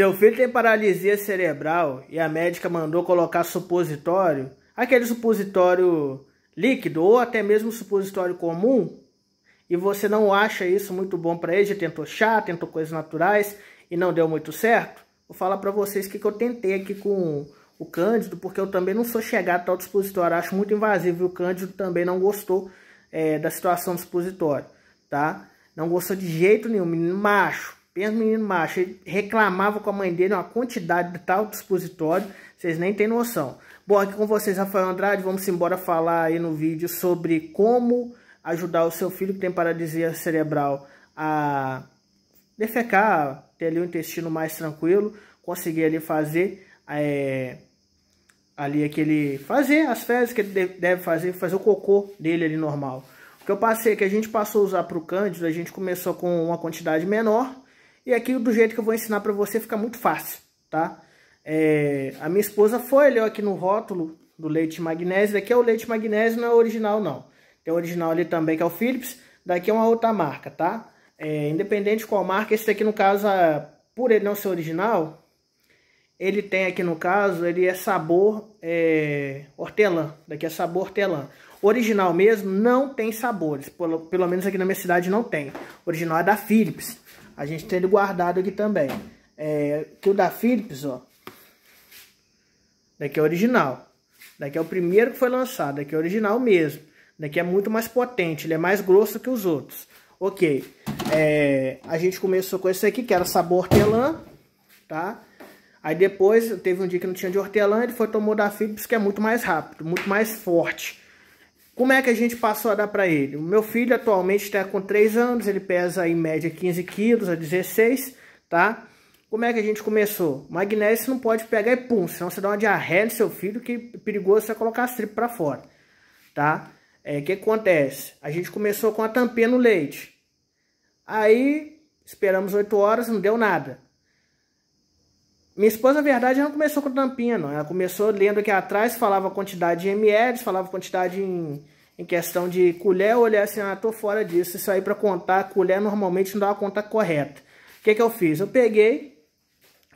Seu filho tem paralisia cerebral e a médica mandou colocar supositório, aquele supositório líquido ou até mesmo supositório comum, e você não acha isso muito bom para ele, já tentou chá, tentou coisas naturais e não deu muito certo, vou falar para vocês o que, que eu tentei aqui com o Cândido, porque eu também não sou chegado ao dispositório, acho muito invasivo e o Cândido também não gostou é, da situação do dispositório, tá? Não gostou de jeito nenhum, menino macho, pensa menino macho, ele reclamava com a mãe dele uma quantidade de tal dispositório, vocês nem têm noção. Bom, aqui com vocês, Rafael Andrade, vamos embora falar aí no vídeo sobre como ajudar o seu filho que tem paralisia cerebral a defecar, ter ali o intestino mais tranquilo, conseguir ali fazer é, ali aquele fazer as fezes que ele deve fazer, fazer o cocô dele ali normal. O que eu passei, que a gente passou a usar para o Cândido, a gente começou com uma quantidade menor e aqui do jeito que eu vou ensinar para você fica muito fácil, tá? É, a minha esposa foi, olhou aqui no rótulo do leite magnésio, daqui é o leite magnésio, não é original não. Tem o original ali também que é o Philips, daqui é uma outra marca, tá? É, independente de qual marca, esse daqui no caso, por ele não ser original, ele tem aqui no caso, ele é sabor é, hortelã. Daqui é sabor hortelã. Original mesmo não tem sabores. Pelo, pelo menos aqui na minha cidade não tem. O original é da Philips. A gente tem ele guardado aqui também. É, que o da Philips, ó. Daqui é original. Daqui é o primeiro que foi lançado. Daqui é original mesmo. Daqui é muito mais potente. Ele é mais grosso que os outros. Ok. É, a gente começou com esse aqui, que era sabor hortelã. Tá? Aí depois, teve um dia que não tinha de hortelã, ele foi tomou da Philips, que é muito mais rápido, muito mais forte. Como é que a gente passou a dar para ele? O meu filho atualmente está com 3 anos, ele pesa em média 15 quilos a 16, tá? Como é que a gente começou? Magnésio não pode pegar e pum, senão você dá uma diarreia no seu filho, que é perigoso você colocar as tripas para fora, tá? É, o que acontece? A gente começou com a tampinha no leite. Aí, esperamos 8 horas, não deu nada. Minha esposa, na verdade, não começou com tampinha, não. Ela começou lendo aqui atrás, falava a quantidade de ml, falava a quantidade em, em questão de colher. Eu olhei assim, ah, tô fora disso. Isso aí para contar, colher normalmente não dá uma conta correta. O que que eu fiz? Eu peguei,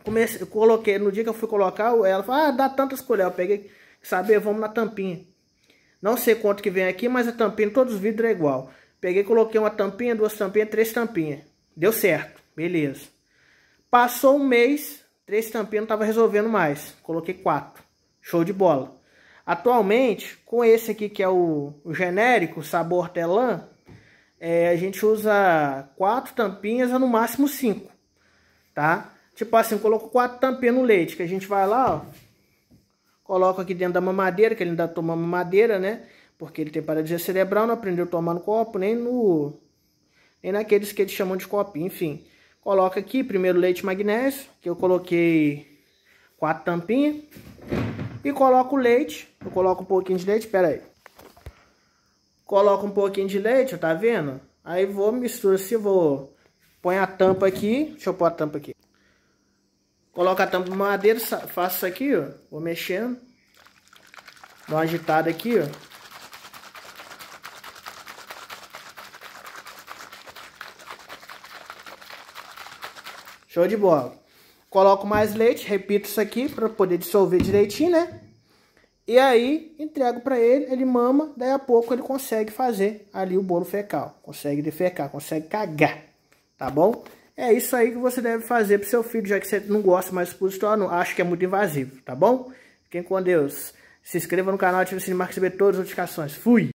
comecei, coloquei, no dia que eu fui colocar, ela falou, ah, dá tantas colheres. Eu peguei, saber, vamos na tampinha. Não sei quanto que vem aqui, mas a tampinha, todos os vidros é igual. Peguei, coloquei uma tampinha, duas tampinhas, três tampinhas. Deu certo, beleza. Passou um mês, Três tampinhas não estava resolvendo mais. Coloquei quatro. Show de bola. Atualmente, com esse aqui que é o, o genérico, sabor hortelã, é, a gente usa quatro tampinhas a no máximo cinco, tá? Tipo assim, coloco quatro tampinhas no leite, que a gente vai lá, ó, coloca aqui dentro da mamadeira, que ele ainda toma mamadeira, né? Porque ele tem paralisia cerebral, não aprendeu a tomar no copo, nem no... Nem naqueles que eles chamam de copinho, enfim. Coloca aqui primeiro leite magnésio, que eu coloquei quatro tampinhas. E coloco o leite. Eu coloco um pouquinho de leite, pera aí. Coloco um pouquinho de leite, tá vendo? Aí vou, mistura assim, vou... Põe a tampa aqui. Deixa eu pôr a tampa aqui. Coloco a tampa de madeira, faço isso aqui, ó. Vou mexendo. Dá uma agitada aqui, ó. Show de bola. Coloco mais leite, repito isso aqui para poder dissolver direitinho, né? E aí, entrego para ele, ele mama, daí a pouco ele consegue fazer ali o bolo fecal. Consegue defecar, consegue cagar, tá bom? É isso aí que você deve fazer pro seu filho, já que você não gosta mais do expositório, acho que é muito invasivo, tá bom? Fiquem com Deus. Se inscreva no canal, ative o sininho para receber todas as notificações. Fui!